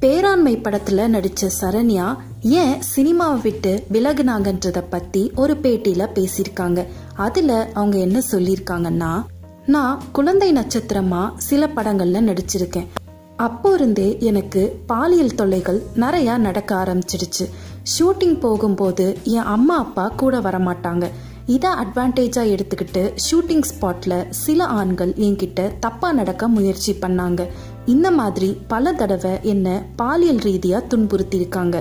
பேராண்மை படத்துல நடிச்ச சரண்யா ஏன் சினிமாவை விட்டு விலகுனாங்கன்றத பத்தி ஒரு பேட்டியில பேசியிருக்காங்க. அதுல அவங்க என்ன சொல்லியிருக்காங்கன்னா நான் குழந்தை நட்சத்திரமா சில படங்கள்ல நடிச்சிருக்கேன். அப்போ இருந்தே எனக்கு பாலியல் தொல்லைகள் நிறைய நடக்க ஆரம்பிச்சிடுச்சு. ஷூட்டிங் போகும்போது என் அம்மா அப்பா கூட வரமாட்டாங்க. இதை அட்வான்டேஜா எடுத்துக்கிட்டு ஷூட்டிங் ஸ்பாட்ல சில ஆண்கள் என்கிட்ட தப்பா நடக்க முயற்சி பண்ணாங்க. இந்த மாதிரி பல தடவை என்ன பாலியல் ரீதியா துன்புறுத்தியிருக்காங்க.